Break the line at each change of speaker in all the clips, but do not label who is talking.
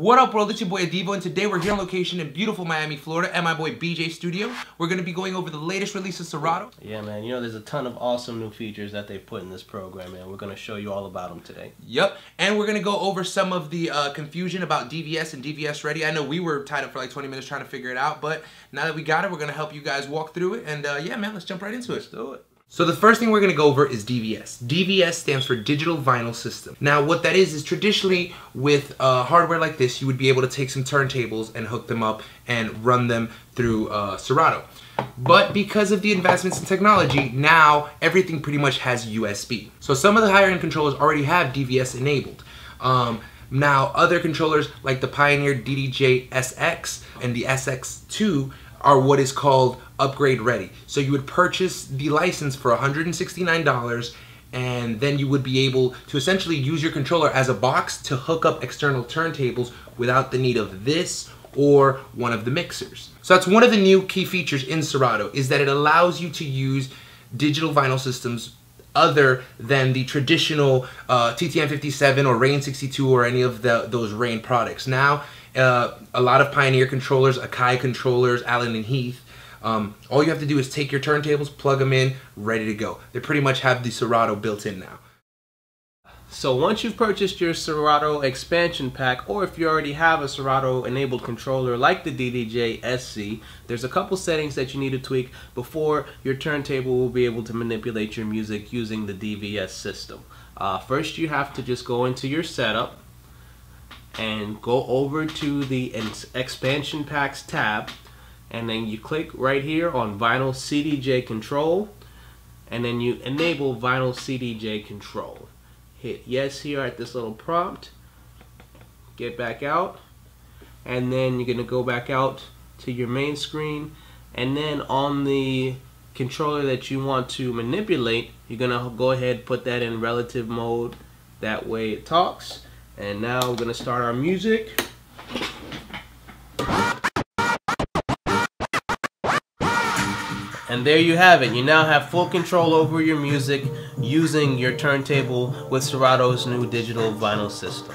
What up world, it's your boy Adivo and today we're here on location in beautiful Miami, Florida at my boy BJ Studio. We're going to be going over the latest release of Serato.
Yeah man, you know there's a ton of awesome new features that they put in this program and we're going to show you all about them today.
Yep, and we're going to go over some of the uh, confusion about DVS and DVS Ready. I know we were tied up for like 20 minutes trying to figure it out, but now that we got it, we're going to help you guys walk through it and uh, yeah man, let's jump right into it.
Let's do it.
So the first thing we're going to go over is DVS. DVS stands for Digital Vinyl System. Now what that is is traditionally with uh, hardware like this you would be able to take some turntables and hook them up and run them through uh, Serato. But because of the advancements in technology, now everything pretty much has USB. So some of the higher end controllers already have DVS enabled. Um, now other controllers like the Pioneer DDJ SX and the SX2 are what is called upgrade ready. So you would purchase the license for $169 and then you would be able to essentially use your controller as a box to hook up external turntables without the need of this or one of the mixers. So that's one of the new key features in Serato is that it allows you to use digital vinyl systems other than the traditional uh, TTM57 or Rane 62 or any of the, those Rane products. Now, uh, a lot of Pioneer controllers, Akai controllers, Allen and Heath, um, all you have to do is take your turntables, plug them in, ready to go. They pretty much have the Serato built in now.
So once you've purchased your Serato expansion pack, or if you already have a Serato enabled controller like the DDJ SC, there's a couple settings that you need to tweak before your turntable will be able to manipulate your music using the DVS system. Uh, first you have to just go into your setup and go over to the expansion packs tab and then you click right here on vinyl CDJ control and then you enable vinyl CDJ control. Hit yes here at this little prompt get back out and then you're gonna go back out to your main screen and then on the controller that you want to manipulate you're gonna go ahead put that in relative mode. That way it talks and now we're gonna start our music And there you have it. You now have full control over your music using your turntable with Serato's new digital vinyl system.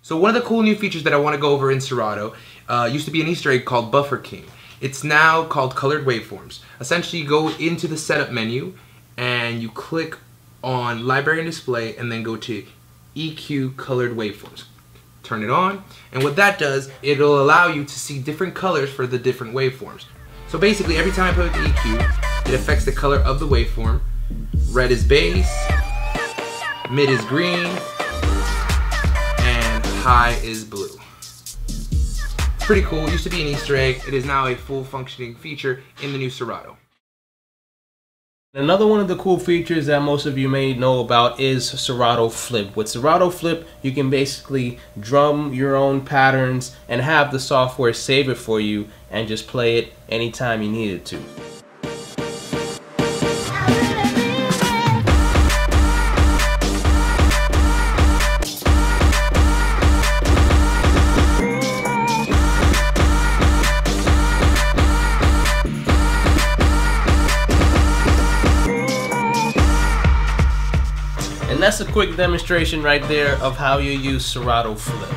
So one of the cool new features that I want to go over in Serato uh, used to be an Easter egg called Buffer King. It's now called Colored Waveforms. Essentially you go into the setup menu and you click on Library and Display and then go to EQ Colored Waveforms. Turn it on and what that does, it'll allow you to see different colors for the different waveforms. So basically, every time I play with the EQ, it affects the color of the waveform. Red is bass, mid is green, and high is blue. It's pretty cool. Used to be an Easter egg. It is now a full functioning feature in the new Serato.
Another one of the cool features that most of you may know about is Serato Flip. With Serato Flip, you can basically drum your own patterns and have the software save it for you and just play it anytime you need it to. That's a quick demonstration right there of how you use Serato Flip.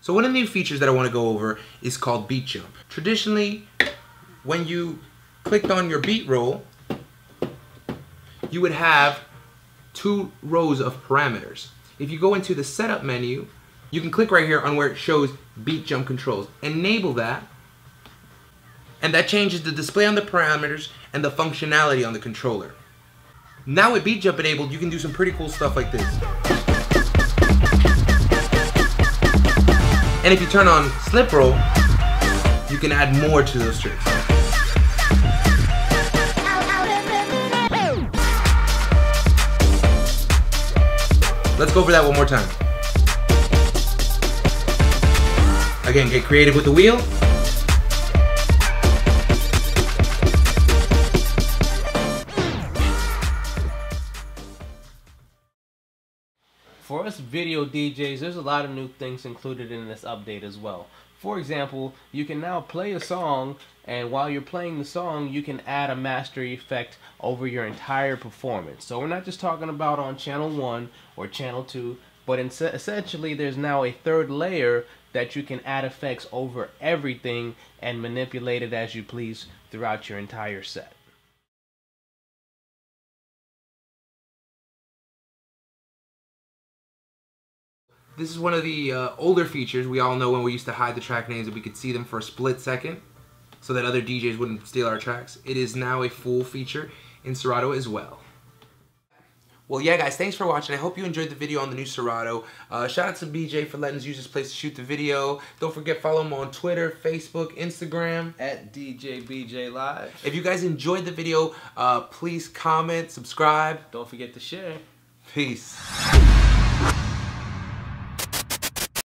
So one of the new features that I want to go over is called Beat Jump. Traditionally, when you clicked on your beat roll, you would have two rows of parameters. If you go into the setup menu, you can click right here on where it shows beat jump controls. Enable that, and that changes the display on the parameters and the functionality on the controller. Now with beat jump enabled, you can do some pretty cool stuff like this. And if you turn on slip roll, you can add more to those tricks. Let's go over that one more time. Again, get creative with the wheel.
For us video DJs, there's a lot of new things included in this update as well. For example, you can now play a song and while you're playing the song, you can add a master effect over your entire performance. So we're not just talking about on channel 1 or channel 2, But essentially, there's now a third layer that you can add effects over everything and manipulate it as you please throughout your entire set.
This is one of the uh, older features. We all know when we used to hide the track names and we could see them for a split second so that other DJs wouldn't steal our tracks. It is now a full feature in Serato as well. Well, yeah, guys, thanks for watching. I hope you enjoyed the video on the new Serato. Uh, shout out to BJ for letting us use this place to shoot the video. Don't forget, follow him on Twitter, Facebook, Instagram.
At DJBJ Live.
If you guys enjoyed the video, uh, please comment, subscribe.
Don't forget to share.
Peace.